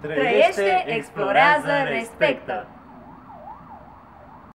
Trăiește, explorează, respectă!